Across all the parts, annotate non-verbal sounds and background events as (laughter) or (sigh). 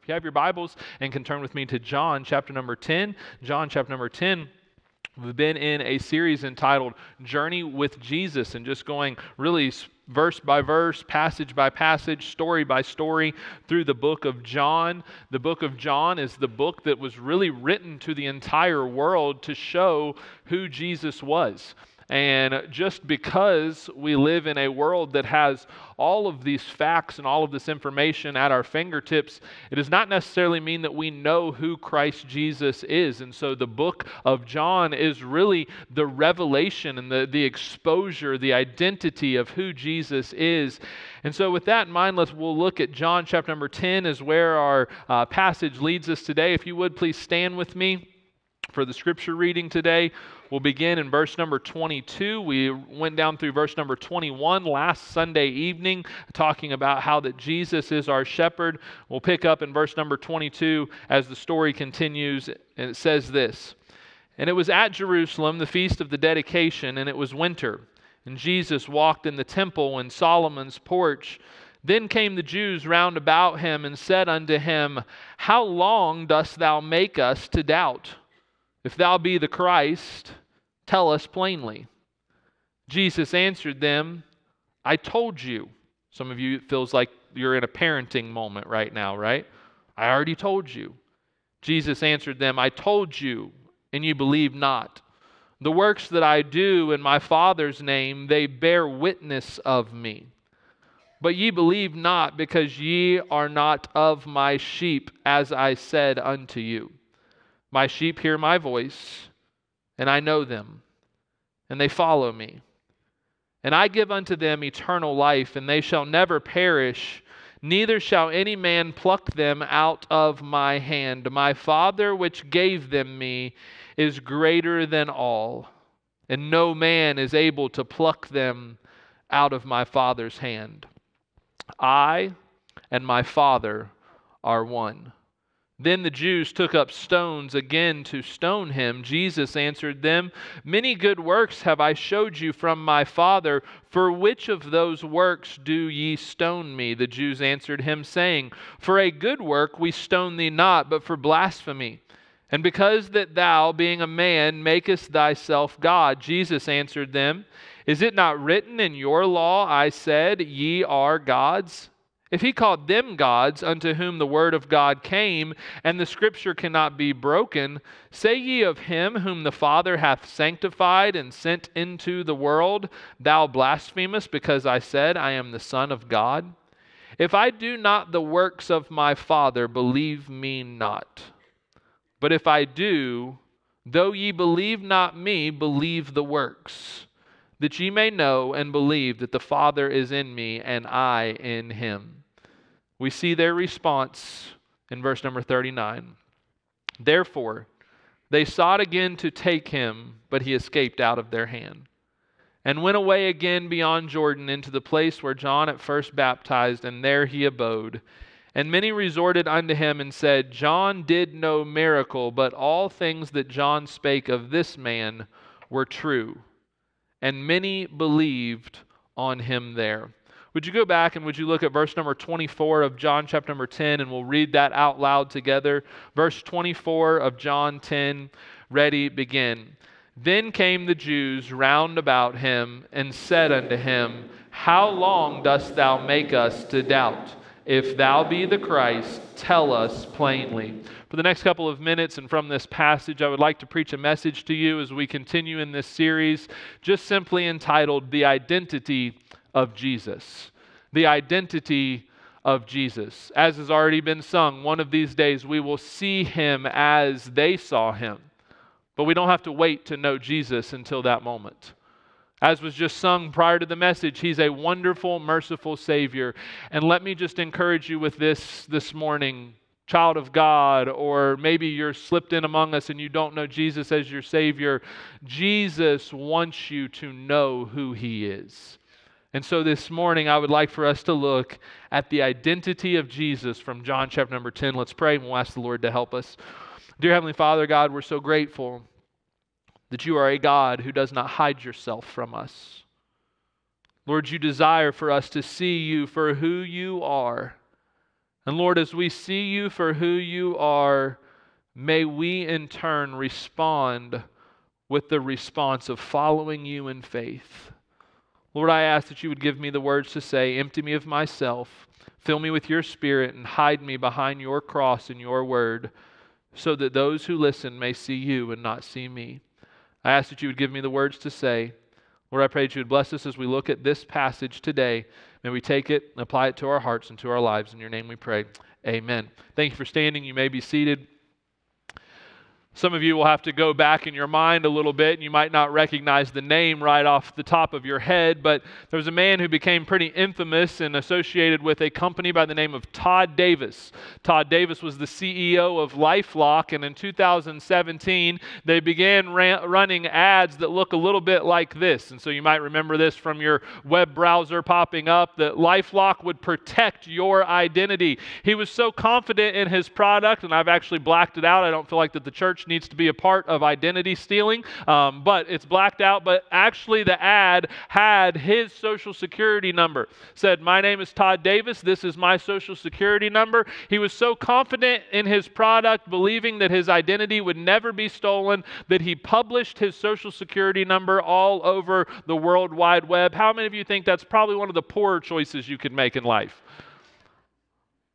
If you have your Bibles and can turn with me to John chapter number 10, John chapter number 10. We've been in a series entitled Journey with Jesus and just going really verse by verse, passage by passage, story by story through the book of John. The book of John is the book that was really written to the entire world to show who Jesus was. And just because we live in a world that has all of these facts and all of this information at our fingertips, it does not necessarily mean that we know who Christ Jesus is. And so the book of John is really the revelation and the, the exposure, the identity of who Jesus is. And so, with that in mind, let's we'll look at John chapter number 10 is where our uh, passage leads us today. If you would please stand with me for the scripture reading today. We'll begin in verse number 22. We went down through verse number 21 last Sunday evening, talking about how that Jesus is our shepherd. We'll pick up in verse number 22 as the story continues, and it says this And it was at Jerusalem, the feast of the dedication, and it was winter. And Jesus walked in the temple in Solomon's porch. Then came the Jews round about him and said unto him, How long dost thou make us to doubt? If thou be the Christ, tell us plainly. Jesus answered them, I told you. Some of you, it feels like you're in a parenting moment right now, right? I already told you. Jesus answered them, I told you, and you believe not. The works that I do in my Father's name, they bear witness of me. But ye believe not, because ye are not of my sheep, as I said unto you. My sheep hear my voice, and I know them, and they follow me. And I give unto them eternal life, and they shall never perish, neither shall any man pluck them out of my hand. My Father, which gave them me, is greater than all, and no man is able to pluck them out of my Father's hand. I and my Father are one. Then the Jews took up stones again to stone him. Jesus answered them, Many good works have I showed you from my Father. For which of those works do ye stone me? The Jews answered him, saying, For a good work we stone thee not, but for blasphemy. And because that thou, being a man, makest thyself God. Jesus answered them, Is it not written in your law, I said, Ye are gods? If he called them gods unto whom the word of God came, and the scripture cannot be broken, say ye of him whom the Father hath sanctified and sent into the world, Thou blasphemest, because I said, I am the Son of God? If I do not the works of my Father, believe me not. But if I do, though ye believe not me, believe the works, that ye may know and believe that the Father is in me and I in him. We see their response in verse number 39. Therefore, they sought again to take him, but he escaped out of their hand, and went away again beyond Jordan into the place where John at first baptized, and there he abode. And many resorted unto him and said, John did no miracle, but all things that John spake of this man were true. And many believed on him there. Would you go back and would you look at verse number 24 of John chapter number 10 and we'll read that out loud together. Verse 24 of John 10. Ready, begin. Then came the Jews round about him and said unto him, How long dost thou make us to doubt? If thou be the Christ, tell us plainly. For the next couple of minutes and from this passage, I would like to preach a message to you as we continue in this series, just simply entitled The Identity of Jesus, the identity of Jesus. As has already been sung, one of these days we will see him as they saw him. But we don't have to wait to know Jesus until that moment. As was just sung prior to the message, he's a wonderful, merciful Savior. And let me just encourage you with this this morning, child of God, or maybe you're slipped in among us and you don't know Jesus as your Savior. Jesus wants you to know who he is. And so this morning, I would like for us to look at the identity of Jesus from John chapter number 10. Let's pray and we'll ask the Lord to help us. Dear Heavenly Father, God, we're so grateful that you are a God who does not hide yourself from us. Lord, you desire for us to see you for who you are. And Lord, as we see you for who you are, may we in turn respond with the response of following you in faith. Lord, I ask that you would give me the words to say, empty me of myself, fill me with your spirit, and hide me behind your cross and your word, so that those who listen may see you and not see me. I ask that you would give me the words to say. Lord, I pray that you would bless us as we look at this passage today. May we take it and apply it to our hearts and to our lives. In your name we pray. Amen. Thank you for standing. You may be seated. Some of you will have to go back in your mind a little bit, and you might not recognize the name right off the top of your head, but there was a man who became pretty infamous and associated with a company by the name of Todd Davis. Todd Davis was the CEO of Lifelock, and in 2017, they began running ads that look a little bit like this. And so you might remember this from your web browser popping up that Lifelock would protect your identity. He was so confident in his product, and I've actually blacked it out. I don't feel like that the church needs to be a part of identity stealing, um, but it's blacked out. But actually, the ad had his social security number. Said, My name is Todd Davis. This is my social security number. He was so confident in his product, believing that his identity would never be stolen, that he published his social security number all over the World Wide Web. How many of you think that's probably one of the poorer choices you could make in life?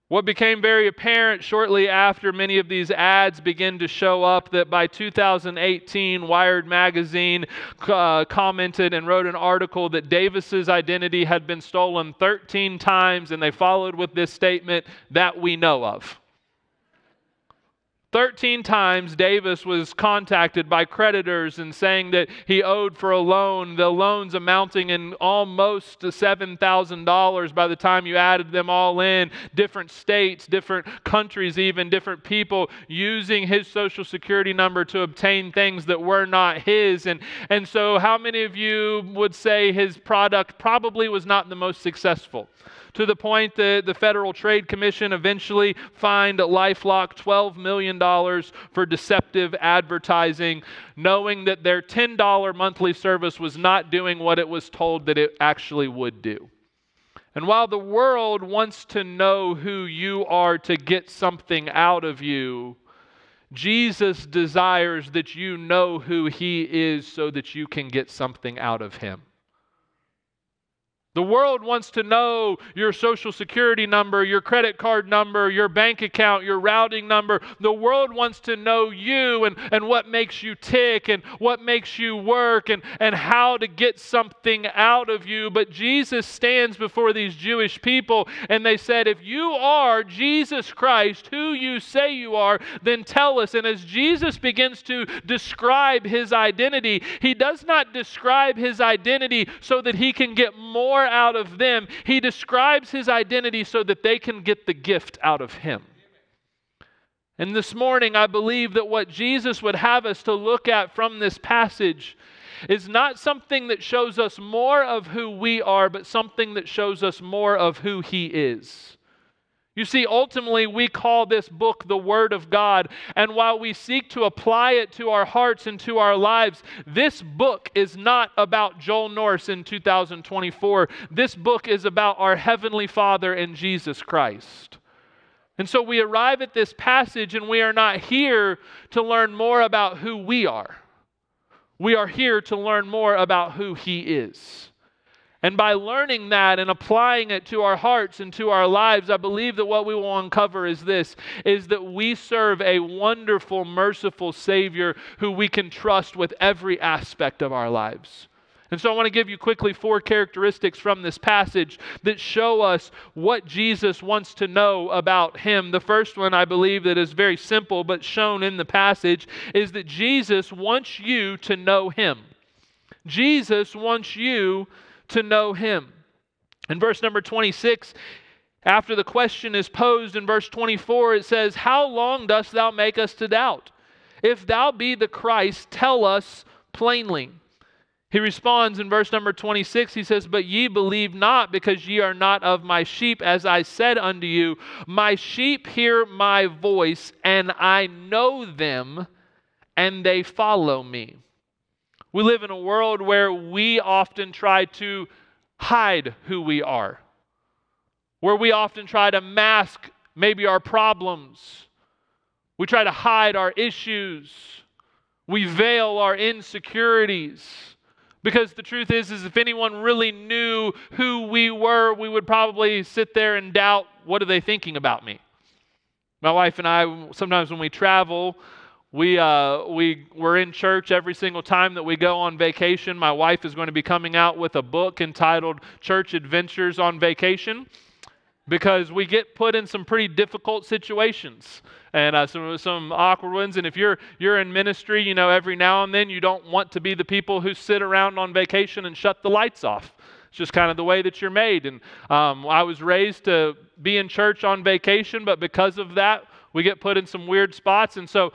What became very apparent shortly after many of these ads began to show up that by 2018, Wired Magazine uh, commented and wrote an article that Davis's identity had been stolen 13 times, and they followed with this statement that we know of. 13 times Davis was contacted by creditors and saying that he owed for a loan, the loans amounting in almost $7,000 by the time you added them all in, different states, different countries, even different people using his social security number to obtain things that were not his. And, and so, how many of you would say his product probably was not the most successful? To the point that the Federal Trade Commission eventually fined Lifelock $12 million for deceptive advertising, knowing that their $10 monthly service was not doing what it was told that it actually would do. And while the world wants to know who you are to get something out of you, Jesus desires that you know who he is so that you can get something out of him. The world wants to know your social security number, your credit card number, your bank account, your routing number. The world wants to know you and, and what makes you tick and what makes you work and, and how to get something out of you. But Jesus stands before these Jewish people and they said, If you are Jesus Christ, who you say you are, then tell us. And as Jesus begins to describe his identity, he does not describe his identity so that he can get more more out of them. He describes his identity so that they can get the gift out of him. And this morning, I believe that what Jesus would have us to look at from this passage is not something that shows us more of who we are, but something that shows us more of who he is. You see, ultimately, we call this book the Word of God. And while we seek to apply it to our hearts and to our lives, this book is not about Joel Norris in 2024. This book is about our Heavenly Father and Jesus Christ. And so we arrive at this passage, and we are not here to learn more about who we are. We are here to learn more about who He is. And by learning that and applying it to our hearts and to our lives, I believe that what we will uncover is this is that we serve a wonderful, merciful Savior who we can trust with every aspect of our lives. And so I want to give you quickly four characteristics from this passage that show us what Jesus wants to know about him. The first one, I believe, that is very simple but shown in the passage is that Jesus wants you to know him. Jesus wants you to know him. In verse number 26, after the question is posed in verse 24, it says, How long dost thou make us to doubt? If thou be the Christ, tell us plainly. He responds in verse number 26, he says, But ye believe not, because ye are not of my sheep, as I said unto you, My sheep hear my voice, and I know them, and they follow me. We live in a world where we often try to hide who we are, where we often try to mask maybe our problems. We try to hide our issues. We veil our insecurities. Because the truth is, is if anyone really knew who we were, we would probably sit there and doubt, what are they thinking about me? My wife and I, sometimes when we travel, we, uh, we, we're in church every single time that we go on vacation. My wife is going to be coming out with a book entitled Church Adventures on Vacation because we get put in some pretty difficult situations and uh, some, some awkward ones. And if you're, you're in ministry, you know, every now and then you don't want to be the people who sit around on vacation and shut the lights off. It's just kind of the way that you're made. And um, I was raised to be in church on vacation, but because of that, we get put in some weird spots. And so,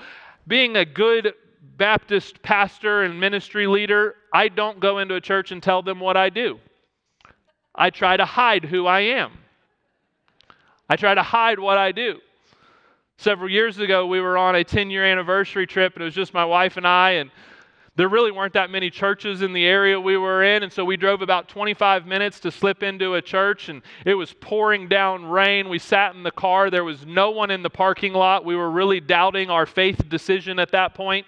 being a good Baptist pastor and ministry leader, I don't go into a church and tell them what I do. I try to hide who I am. I try to hide what I do. Several years ago, we were on a 10 year anniversary trip, and it was just my wife and I, and there really weren't that many churches in the area we were in, and so we drove about 25 minutes to slip into a church, and it was pouring down rain. We sat in the car, there was no one in the parking lot. We were really doubting our faith decision at that point.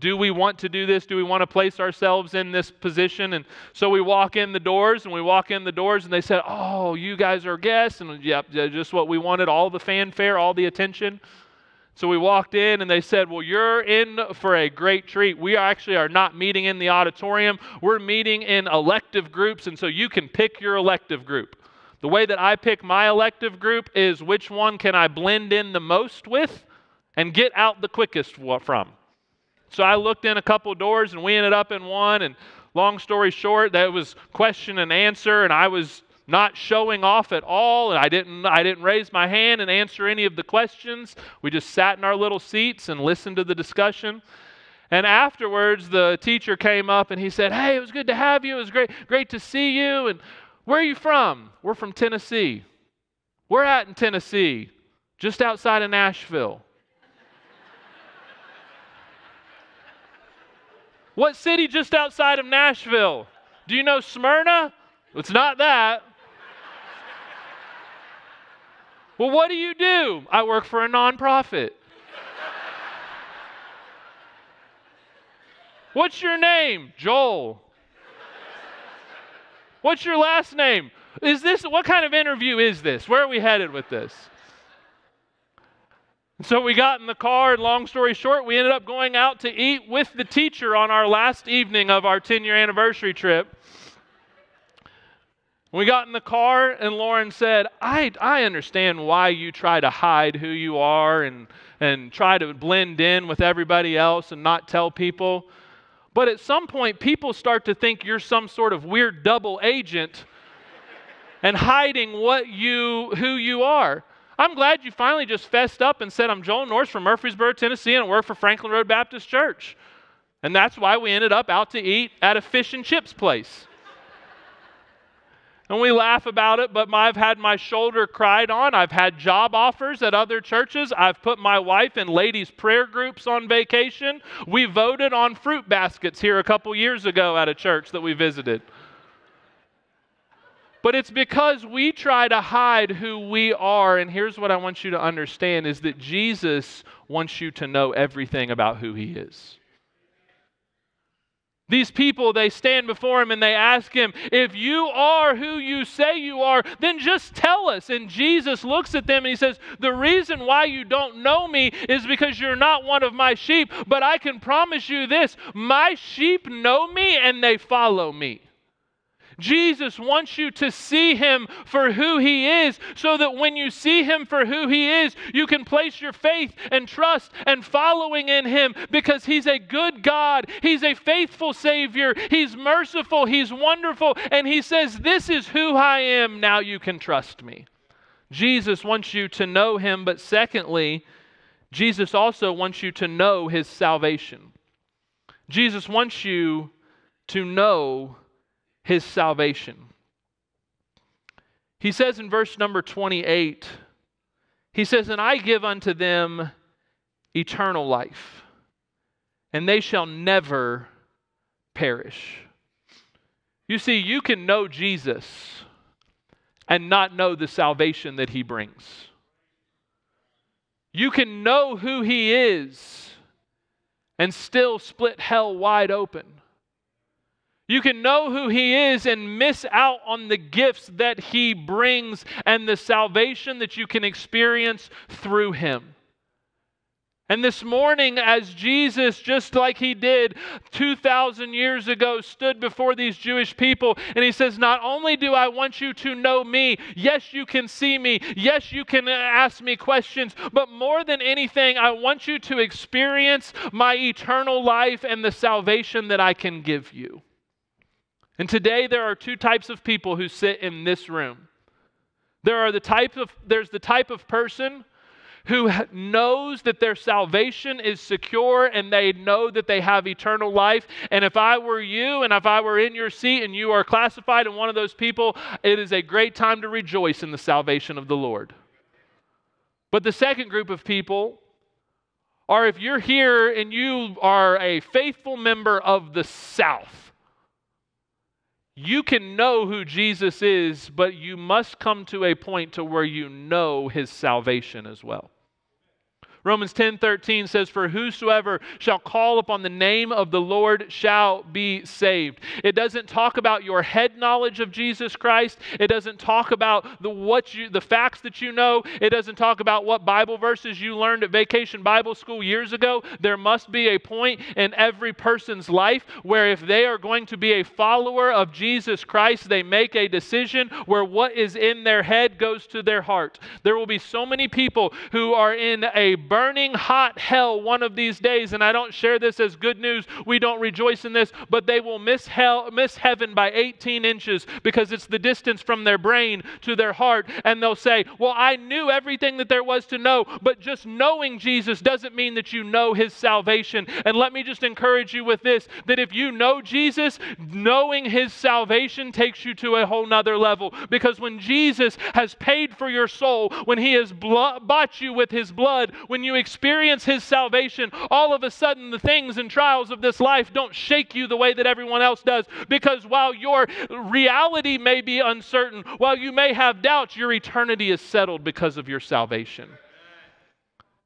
Do we want to do this? Do we want to place ourselves in this position? And so we walk in the doors, and we walk in the doors, and they said, Oh, you guys are guests. And yep, just what we wanted all the fanfare, all the attention. So we walked in, and they said, Well, you're in for a great treat. We actually are not meeting in the auditorium, we're meeting in elective groups, and so you can pick your elective group. The way that I pick my elective group is which one can I blend in the most with and get out the quickest from. So I looked in a couple doors and we ended up in one. And long story short, that was question and answer, and I was not showing off at all and I didn't I didn't raise my hand and answer any of the questions. We just sat in our little seats and listened to the discussion. And afterwards the teacher came up and he said, "Hey, it was good to have you. It was great great to see you and where are you from?" "We're from Tennessee." "We're at in Tennessee, just outside of Nashville." (laughs) What city just outside of Nashville? Do you know Smyrna? It's not that. Well, what do you do? I work for a nonprofit. What's your name? Joel. What's your last name? Is this what kind of interview is this? Where are we headed with this? So we got in the car, and long story short, we ended up going out to eat with the teacher on our last evening of our 10 year anniversary trip. We got in the car, and Lauren said, I, I understand why you try to hide who you are and, and try to blend in with everybody else and not tell people. But at some point, people start to think you're some sort of weird double agent (laughs) and hiding what you, who you are. I'm glad you finally just fessed up and said, I'm Joel Norris from Murfreesboro, Tennessee, and I work for Franklin Road Baptist Church. And that's why we ended up out to eat at a fish and chips place. And we laugh about it, but I've had my shoulder cried on. I've had job offers at other churches. I've put my wife in ladies' prayer groups on vacation. We voted on fruit baskets here a couple years ago at a church that we visited. But it's because we try to hide who we are. And here's what I want you to understand is that Jesus wants you to know everything about who he is. These people, they stand before him and they ask him, If you are who you say you are, then just tell us. And Jesus looks at them and he says, The reason why you don't know me is because you're not one of my sheep. But I can promise you this my sheep know me and they follow me. Jesus wants you to see him for who he is, so that when you see him for who he is, you can place your faith and trust and following in him because he's a good God. He's a faithful Savior. He's merciful. He's wonderful. And he says, This is who I am. Now you can trust me. Jesus wants you to know him, but secondly, Jesus also wants you to know his salvation. Jesus wants you to know his salvation. He says in verse number 28, he says, And I give unto them eternal life, and they shall never perish. You see, you can know Jesus and not know the salvation that he brings. You can know who He is and still split hell wide open. You can know who He is and miss out on the gifts that He brings and the salvation that you can experience through Him. And this morning, as Jesus, just like he did 2,000 years ago, stood before these Jewish people, and he says, Not only do I want you to know me, yes, you can see me, yes, you can ask me questions, but more than anything, I want you to experience my eternal life and the salvation that I can give you. And today, there are two types of people who sit in this room. There are the type of, there's the type of person who knows that their salvation is secure and they know that they have eternal life. And if I were you and if I were in your seat and you are classified in one of those people, it is a great time to rejoice in the salvation of the Lord. But the second group of people are if you're here and you are a faithful member of the South. You can know who Jesus is, but you must come to a point to where you know his salvation as well. Romans 10:13 says for whosoever shall call upon the name of the Lord shall be saved. It doesn't talk about your head knowledge of Jesus Christ. It doesn't talk about the what you the facts that you know. It doesn't talk about what Bible verses you learned at vacation Bible school years ago. There must be a point in every person's life where if they are going to be a follower of Jesus Christ, they make a decision where what is in their head goes to their heart. There will be so many people who are in a burning hot hell one of these days, and I don't share this as good news. We don't rejoice in this, but they will miss hell, miss heaven by 18 inches because it's the distance from their brain to their heart. And they'll say, Well, I knew everything that there was to know, but just knowing Jesus doesn't mean that you know his salvation. And let me just encourage you with this that if you know Jesus, knowing his salvation takes you to a whole nother level. Because when Jesus has paid for your soul, when he has bought you with his blood, when when you experience His salvation, all of a sudden the things and trials of this life don't shake you the way that everyone else does. Because while your reality may be uncertain, while you may have doubts, your eternity is settled because of your salvation.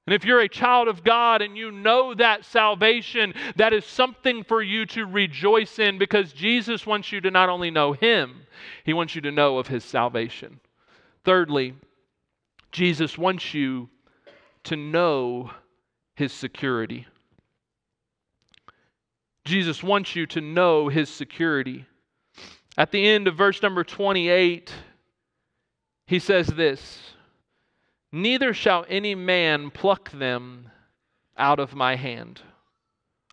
And if you're a child of God and you know that salvation, that is something for you to rejoice in because Jesus wants you to not only know Him, He wants you to know of His salvation. Thirdly, Jesus wants you to know his security. Jesus wants you to know his security. At the end of verse number 28, he says this Neither shall any man pluck them out of my hand.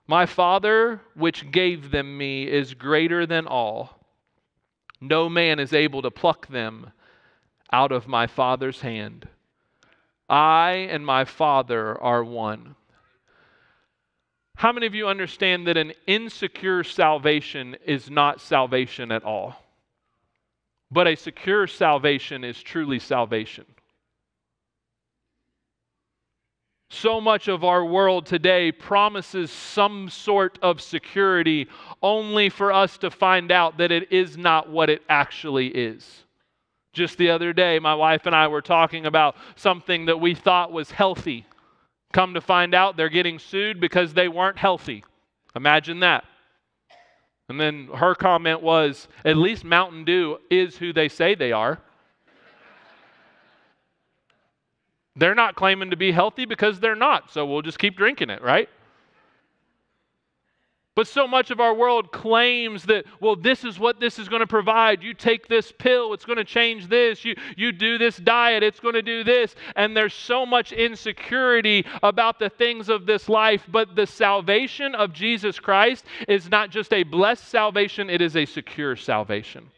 My Father, which gave them me, is greater than all. No man is able to pluck them out of my Father's hand. I and my Father are one. How many of you understand that an insecure salvation is not salvation at all? But a secure salvation is truly salvation. So much of our world today promises some sort of security only for us to find out that it is not what it actually is. Just the other day, my wife and I were talking about something that we thought was healthy. Come to find out, they're getting sued because they weren't healthy. Imagine that. And then her comment was at least Mountain Dew is who they say they are. they're not claiming to be healthy because they're not, so we'll just keep drinking it, right? But so much of our world claims that, well, this is what this is going to provide. You take this pill, it's going to change this. You, you do this diet, it's going to do this. And there's so much insecurity about the things of this life. But the salvation of Jesus Christ is not just a blessed salvation, it is a secure salvation.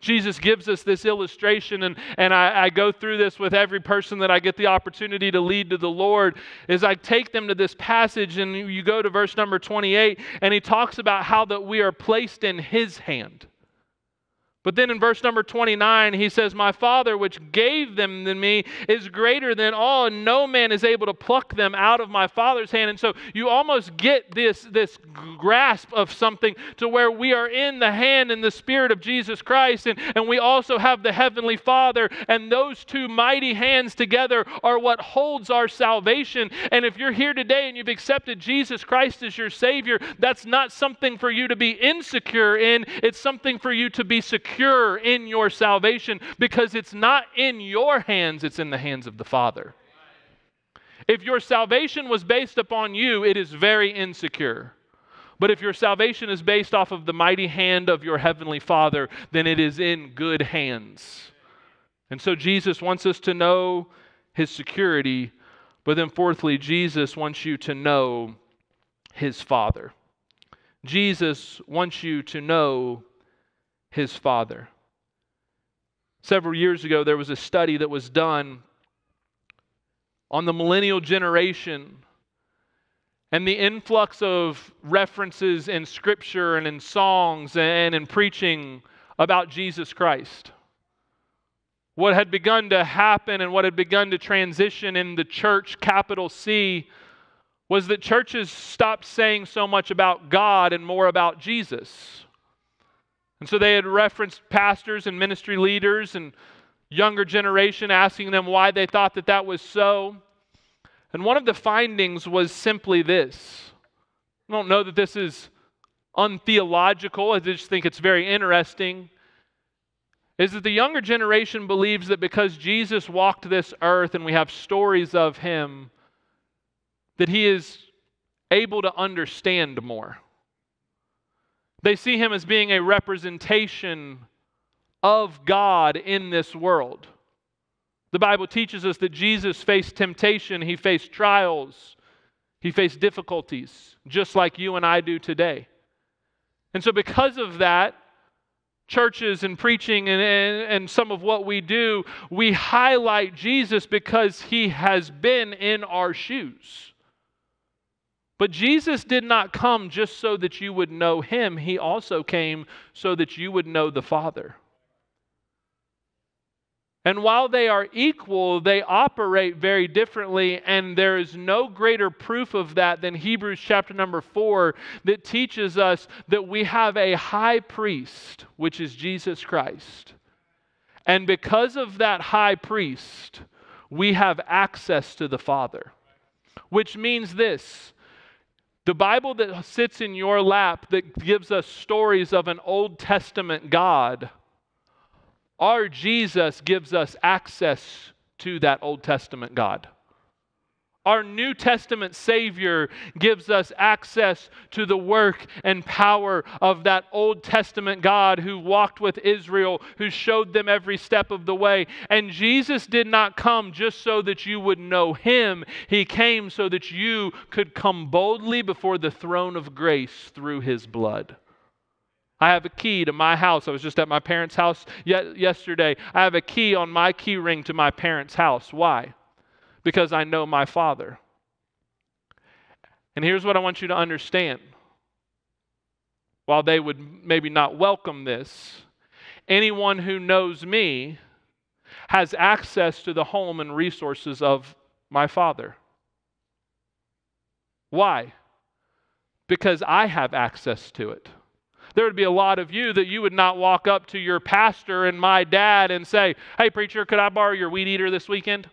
Jesus gives us this illustration, and, and I, I, go through this with every person that I get the opportunity to lead to the Lord. Is I take them to this passage, and you go to verse number 28, and he talks about how that we are placed in his hand. But then in verse number 29, he says, My Father, which gave them to me, is greater than all, and no man is able to pluck them out of my Father's hand. And so you almost get this, this grasp of something to where we are in the hand and the Spirit of Jesus Christ, and, and we also have the Heavenly Father, and those two mighty hands together are what holds our salvation. And if you're here today and you've accepted Jesus Christ as your Savior, that's not something for you to be insecure in, it's something for you to be secure secure in your salvation because it's not in your hands, it's in the hands of the Father. If your salvation was based upon you, it is very insecure. But if your salvation is based off of the mighty hand of your heavenly Father, then it is in good hands. And so Jesus wants us to know his security, but then fourthly, Jesus wants you to know his Father. Jesus wants you to know his father. Several years ago, there was a study that was done on the millennial generation and the influx of references in scripture and in songs and in preaching about Jesus Christ. What had begun to happen and what had begun to transition in the church, capital C, was that churches stopped saying so much about God and more about Jesus. And so they had referenced pastors and ministry leaders and younger generation asking them why they thought that that was so. And one of the findings was simply this. I don't know that this is untheological, I just think it's very interesting. Is that the younger generation believes that because Jesus walked this earth and we have stories of him, that he is able to understand more. They see him as being a representation of God in this world. The Bible teaches us that Jesus faced temptation, he faced trials, he faced difficulties, just like you and I do today. And so, because of that, churches and preaching and, and, and, some of what we do, we highlight Jesus because he has been in our shoes. But Jesus did not come just so that you would know him, he also came so that you would know the Father. And while they are equal, they operate very differently, and there is no greater proof of that than Hebrews chapter number 4 that teaches us that we have a high priest, which is Jesus Christ. And because of that high priest, we have access to the Father, which means this the Bible that sits in your lap that gives us stories of an Old Testament God, our Jesus gives us access to that Old Testament God. Our New Testament Savior gives us access to the work and power of that Old Testament God who walked with Israel, who showed them every step of the way. And Jesus did not come just so that you would know Him, He came so that you could come boldly before the throne of grace through His blood. I have a key to my house. I was just at my parents' house yesterday. I have a key on my key ring to my parents' house. Why? Because I know my Father. And here's what I want you to understand. While they would maybe not welcome this, anyone who knows me has access to the home and resources of my Father. Why? Because I have access to it. There would be a lot of you that you would not walk up to your pastor and my dad and say, Hey, preacher, could I borrow your weed eater this weekend?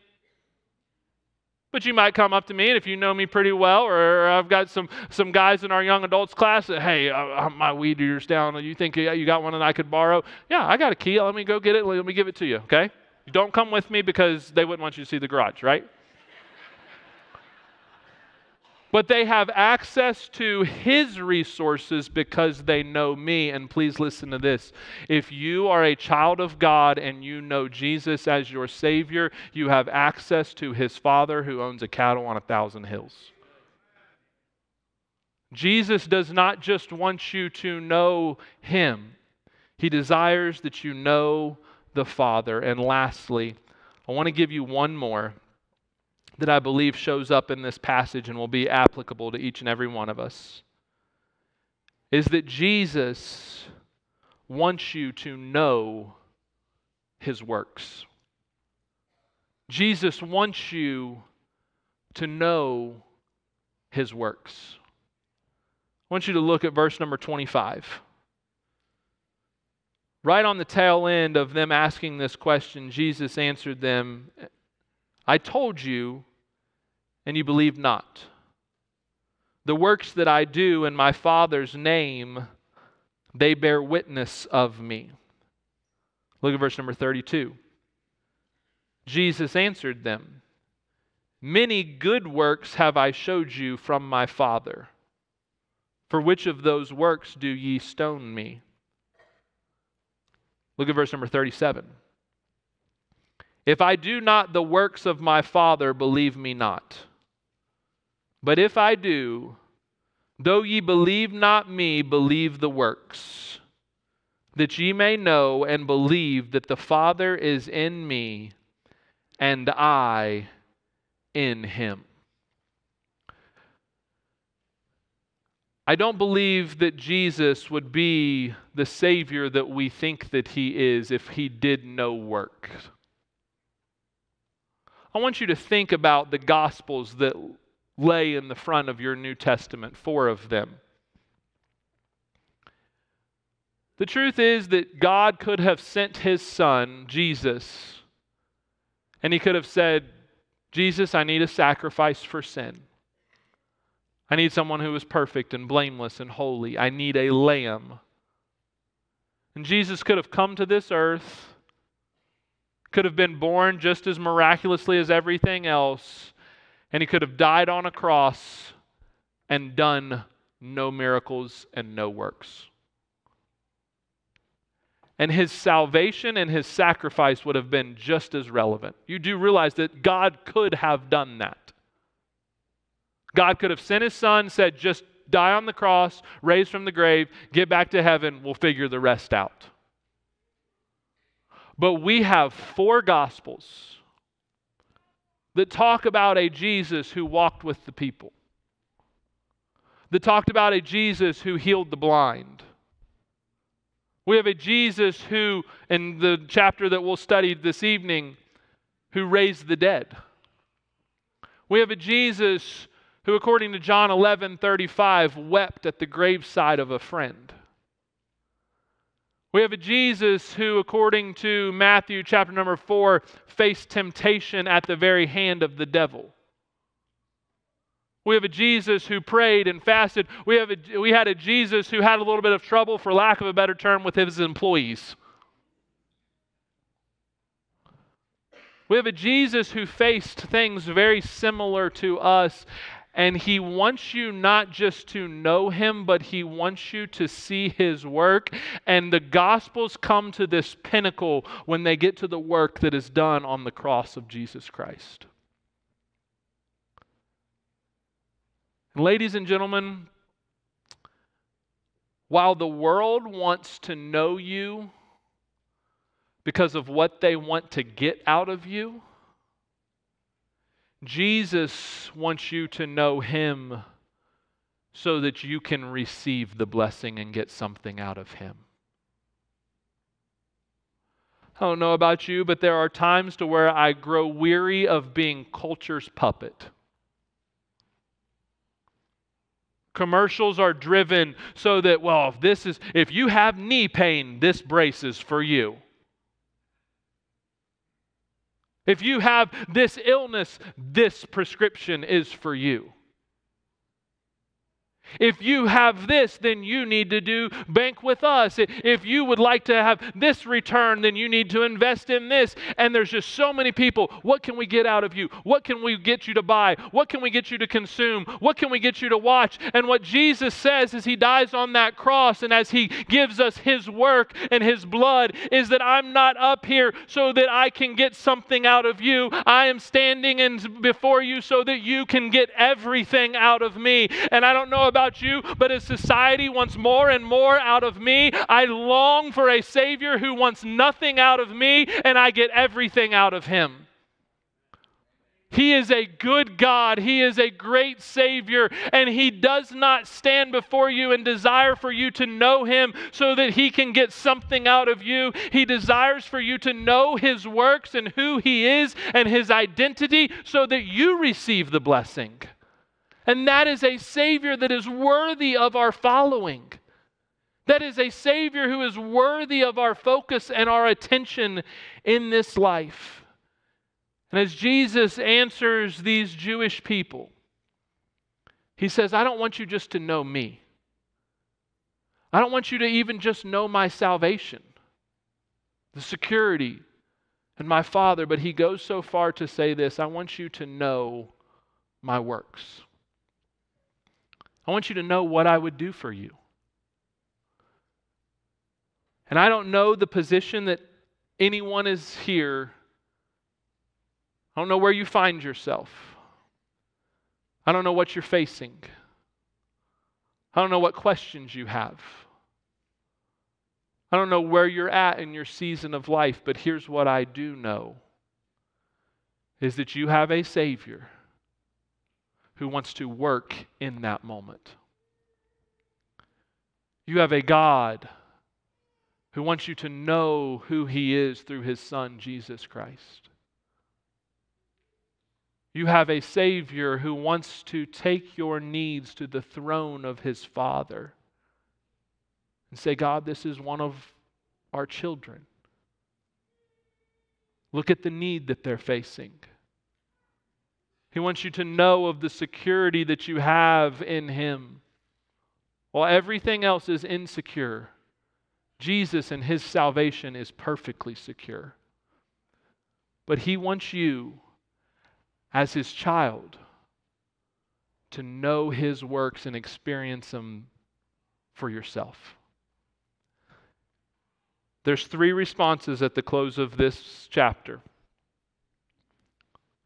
But you might come up to me, and if you know me pretty well, or I've got some, some guys in our young adults class that, hey, uh, uh my weed eater's down. You think you got one that I could borrow? Yeah, I got a key. Let me go get it. Let me give it to you, okay? Don't come with me because they wouldn't want you to see the garage, right? But they have access to His resources because they know me. And please listen to this. If you are a child of God and you know Jesus as your Savior, you have access to His Father who owns a cattle on a thousand hills. Jesus does not just want you to know Him, He desires that you know the Father. And lastly, I want to give you one more that I believe shows up in this passage and will be applicable to each and every one of us is that Jesus wants you to know his works. Jesus wants you to know his works. I want you to look at verse number 25. Right on the tail end of them asking this question, Jesus answered them, I told you, and you believe not. The works that I do in my Father's name, they bear witness of me. Look at verse number 32. Jesus answered them, Many good works have I showed you from my Father. For which of those works do ye stone me? Look at verse number 37. If I do not the works of my Father, believe me not. But if I do, though ye believe not me, believe the works, that ye may know and believe that the Father is in me, and I in him. I don't believe that Jesus would be the Savior that we think that He is if He did no work. I want you to think about the Gospels that lay in the front of your New Testament, four of them. The truth is that God could have sent his son, Jesus, and he could have said, Jesus, I need a sacrifice for sin. I need someone who is perfect and blameless and holy. I need a lamb. And Jesus could have come to this earth, could have been born just as miraculously as everything else, and he could have died on a cross and done no miracles and no works. And his salvation and his sacrifice would have been just as relevant. You do realize that God could have done that. God could have sent his son, said, just die on the cross, raise from the grave, get back to heaven, we'll figure the rest out. But we have four gospels that talk about a Jesus who walked with the people, that talked about a Jesus who healed the blind. We have a Jesus who, in the chapter that we'll study this evening, who raised the dead. We have a Jesus who, according to John 11 35, wept at the graveside of a friend. We have a Jesus who, according to Matthew chapter number 4, faced temptation at the very hand of the devil. We have a Jesus who prayed and fasted. We, have a, we had a Jesus who had a little bit of trouble, for lack of a better term, with his employees. We have a Jesus who faced things very similar to us and he wants you not just to know him, but he wants you to see his work. And the Gospels come to this pinnacle when they get to the work that is done on the cross of Jesus Christ. Ladies and gentlemen, while the world wants to know you because of what they want to get out of you, Jesus wants you to know Him so that you can receive the blessing and get something out of Him. I don't know about you, but there are times to where I grow weary of being culture's puppet. Commercials are driven so that, well, if this is if you have knee pain, this brace is for you. If you have this illness, this prescription is for you. If you have this, then you need to do bank with us. If you would like to have this return, then you need to invest in this. And there's just so many people. What can we get out of you? What can we get you to buy? What can we get you to consume? What can we get you to watch? And what Jesus says as he dies on that cross and as he gives us his work and his blood is that I'm not up here so that I can get something out of you. I am standing in before you so that you can get everything out of me. And I don't know about you, but as society wants more and more out of me, I long for a Savior who wants nothing out of me, and I get everything out of Him. He is a good God. He is a great Savior. And He does not stand before you and desire for you to know Him so that He can get something out of you. He desires for you to know His works and who He is and His identity so that you receive the blessing. And that is a Savior that is worthy of our following. That is a Savior who is worthy of our focus and our attention in this life. And as Jesus answers these Jewish people, he says, I don't want you just to know me. I don't want you to even just know my salvation, the security, and my Father. But he goes so far to say this I want you to know my works. I want you to know what I would do for you. And I don't know the position that anyone is here I don't know where you find yourself. I don't know what you're facing. I don't know what questions you have. I don't know where you're at in your season of life, but here's what I do know is that you have a Savior who wants to work in that moment. You have a God who wants you to know who He is through His Son, Jesus Christ. You have a Savior who wants to take your needs to the throne of His Father and say, God, this is one of our children. Look at the need that they're facing. He wants you to know of the security that you have in Him. While everything else is insecure, Jesus and His salvation is perfectly secure. But He wants you as his child to know his works and experience them for yourself. There's three responses at the close of this chapter.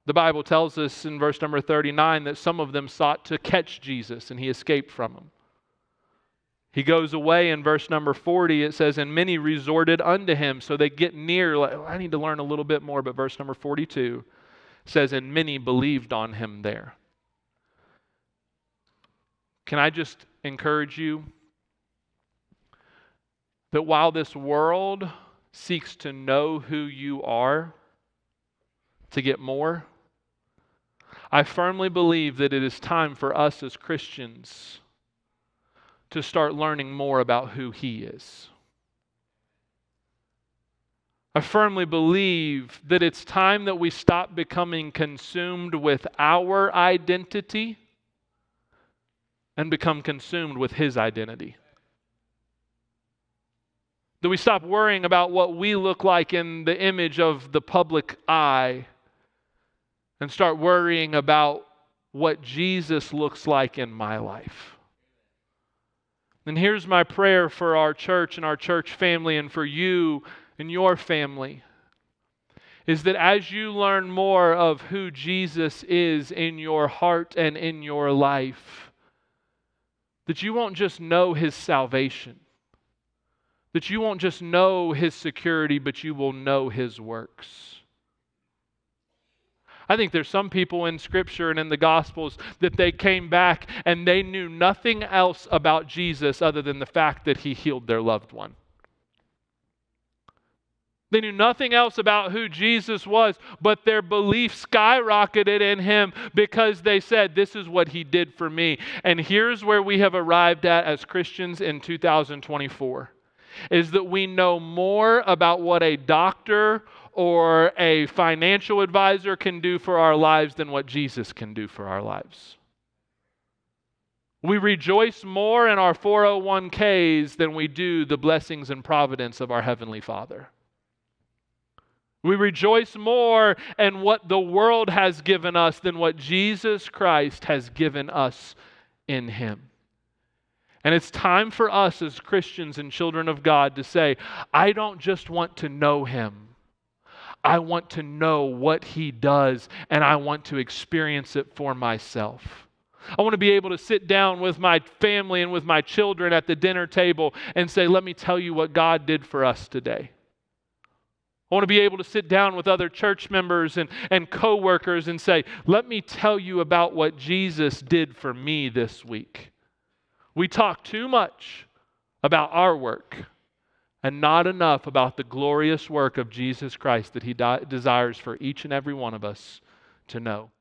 The Bible tells us in verse number 39 that some of them sought to catch Jesus and he escaped from them. He goes away in verse number 40. It says, And many resorted unto him. So they get near. Like, I need to learn a little bit more, but verse number 42 says, and many believed on him there. Can I just encourage you that while this world seeks to know who you are, to get more, I firmly believe that it is time for us as Christians to start learning more about who He is. I firmly believe that it's time that we stop becoming consumed with our identity and become consumed with His identity. That we stop worrying about what we look like in the image of the public eye and start worrying about what Jesus looks like in my life. And here's my prayer for our church and our church family and for you and your family is that as you learn more of who Jesus is in your heart and in your life, that you won't just know his salvation, that you won't just know his security, but you will know his works. I think there's some people in Scripture and in the Gospels that they came back and they knew nothing else about Jesus other than the fact that he healed their loved one. They knew nothing else about who Jesus was, but their belief skyrocketed in him because they said, This is what he did for me. And here's where we have arrived at as Christians in 2024 is that we know more about what a doctor or a financial advisor can do for our lives than what Jesus can do for our lives. We rejoice more in our 401ks than we do the blessings and providence of our Heavenly Father. We rejoice more in what the world has given us than what Jesus Christ has given us in Him. And it's time for us as Christians and children of God to say, I don't just want to know Him. I want to know what He does, and I want to experience it for myself. I want to be able to sit down with my family and with my children at the dinner table and say, Let me tell you what God did for us today. I want to be able to sit down with other church members and, and co workers and say, Let me tell you about what Jesus did for me this week. We talk too much about our work and not enough about the glorious work of Jesus Christ that He di- desires for each and every one of us to know.